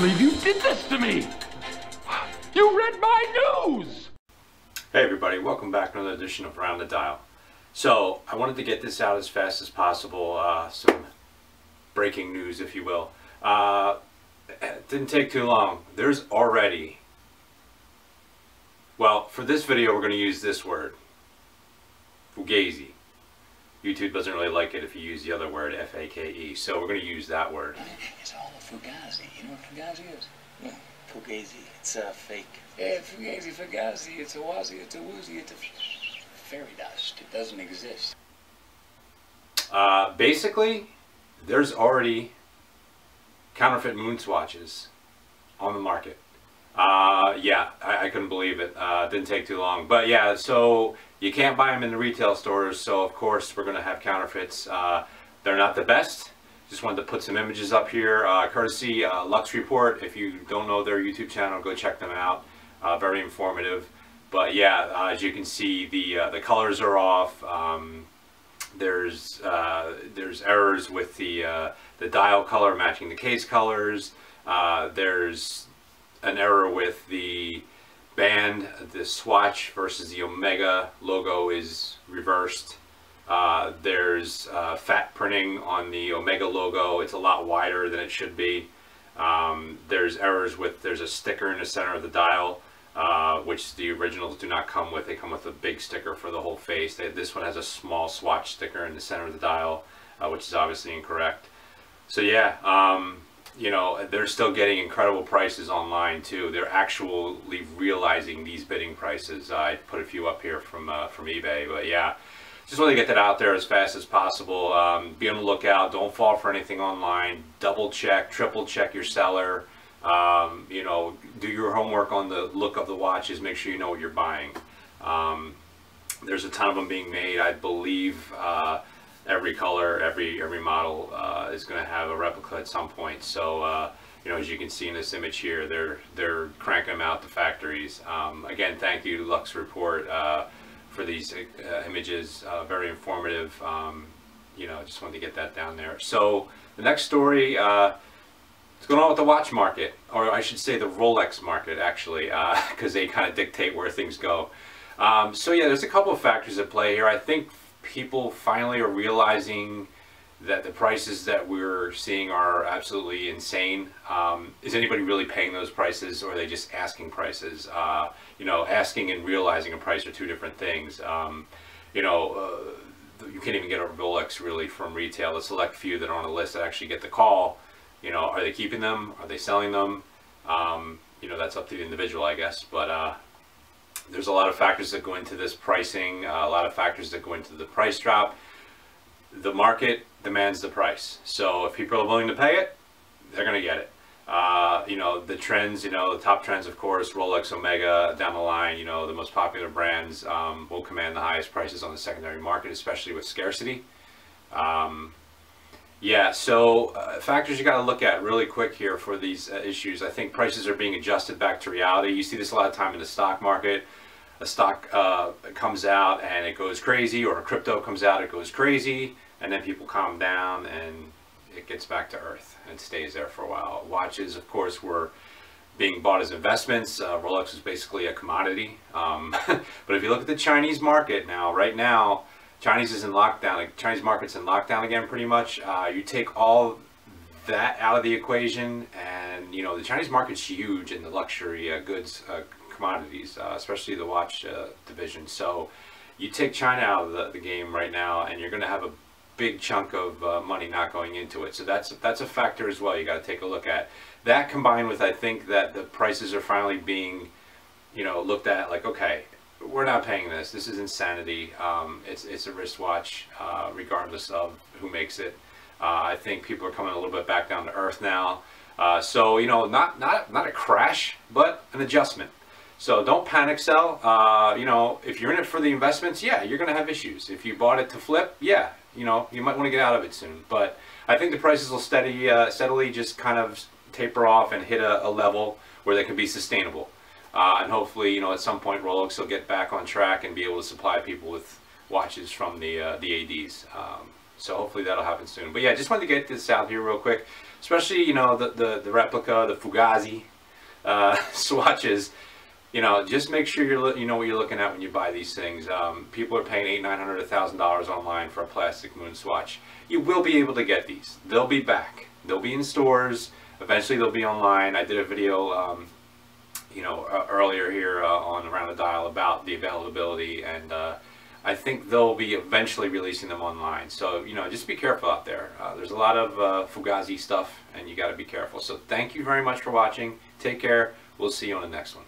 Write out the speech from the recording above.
believe you did this to me! You read my news! Hey everybody, welcome back to another edition of Round the Dial. So, I wanted to get this out as fast as possible, uh, some breaking news if you will. Uh, it didn't take too long. There's already, well, for this video we're going to use this word, Fugazi. YouTube doesn't really like it if you use the other word, F-A-K-E, so we're going to use that word. It's all a Fugazi. You know what Fugazi is? Yeah, Fugazi. It's a uh, fake. Yeah, Fugazi, Fugazi. It's a wazi, it's a woozy, it's a fairy dust. It doesn't exist. Uh, basically, there's already counterfeit MoonSwatches on the market. Uh, yeah, I, I, couldn't believe it. Uh, didn't take too long. But yeah, so you can't buy them in the retail stores. So of course we're going to have counterfeits. Uh, they're not the best. Just wanted to put some images up here, uh, courtesy uh, Lux Report. If you don't know their YouTube channel, go check them out. Uh, very informative. But yeah, as you can see, the the colors are off. Um, there's there's errors with the the dial color matching the case colors. there's an error with the band, the swatch versus the Omega logo is reversed. Uh, there's uh, fat printing on the Omega logo. It's a lot wider than it should be. Um, there's errors with, there's a sticker in the center of the dial, uh, which the originals do not come with. They come with a big sticker for the whole face. They, this one has a small swatch sticker in the center of the dial, uh, which is obviously incorrect. So yeah, um, you know, they're still getting incredible prices online too. They're actually realizing these bidding prices. I put a few up here from uh, from eBay, but yeah, just want to get that out there as fast as possible. Um, be on the lookout. Don't fall for anything online. Double check, triple check your seller. Um, you know, do your homework on the look of the watches. Make sure you know what you're buying. Um, there's a ton of them being made. I believe. Uh, every color, every every model uh, is going to have a replica at some point. So uh, you know, as you can see in this image here, they're they're cranking them out the factories. Um, again, thank you to Lux Report uh, for these uh, images. Uh, very informative. Um, you know, just wanted to get that down there. So the next story. Uh, What's going on with the watch market, or I should say the Rolex market, actually, because they kind of dictate where things go. Um, so yeah, there's a couple of factors at play here. I think people finally are realizing that the prices that we're seeing are absolutely insane. Um, is anybody really paying those prices or are they just asking prices? Uh, you know, asking and realizing a price are two different things. Um, you know, uh, you can't even get a Rolex really from retail. The select few that are on the list that actually get the call, you know, are they keeping them? Are they selling them? Um, you know, that's up to the individual, I guess. But uh, there's a lot of factors that go into this pricing, uh, a lot of factors that go into the price drop. The market demands the price. So if people are willing to pay it, they're going to get it. Uh, you know, the trends, you know, the top trends, of course, Rolex, Omega, down the line, you know, the most popular brands um, will command the highest prices on the secondary market, especially with scarcity. Um, yeah, so uh, factors you got to look at really quick here for these uh, issues. I think prices are being adjusted back to reality. You see this a lot of time in the stock market. A stock uh, comes out and it goes crazy, or a crypto comes out, it goes crazy, and then people calm down and it gets back to earth and stays there for a while. Watches, of course, were being bought as investments. Uh, Rolex was basically a commodity. Um, but if you look at the Chinese market now, right now, Chinese is in lockdown. Chinese market's in lockdown again, pretty much. Uh, you take all that out of the equation, and you know the Chinese market's huge in the luxury uh, goods uh, commodities, uh, especially the watch uh, division. So you take China out of the, the game right now, and you're going to have a big chunk of uh, money not going into it. So that's that's a factor as well. You got to take a look at that combined with I think that the prices are finally being, you know, looked at like okay, we're not paying this. This is insanity. Um, it's it's a wristwatch, uh, regardless of who makes it. Uh, I think people are coming a little bit back down to earth now. Uh, so you know, not not not a crash, but an adjustment. So don't panic sell. Uh, you know, if you're in it for the investments, yeah, you're going to have issues. If you bought it to flip, yeah, you know, you might want to get out of it soon. But I think the prices will steady uh, steadily just kind of taper off and hit a, a level where they can be sustainable. Uh, and hopefully, you know, at some point Rolex will get back on track and be able to supply people with watches from the uh, the ADs. Um, so hopefully that'll happen soon. But yeah, I just wanted to get this out here real quick, especially you know the the, the replica, the Fugazi uh, swatches. You know, just make sure you're you know what you're looking at when you buy these things. Um, people are paying eight, nine hundred, a thousand dollars online for a plastic MoonSwatch. You will be able to get these. They'll be back. They'll be in stores. Eventually, they'll be online. I did a video. Um, you know, uh, earlier here uh, on Around the Dial about the availability, and uh, I think they'll be eventually releasing them online. So, you know, just be careful out there. Uh, there's a lot of uh, Fugazi stuff, and you got to be careful. So, thank you very much for watching. Take care. We'll see you on the next one.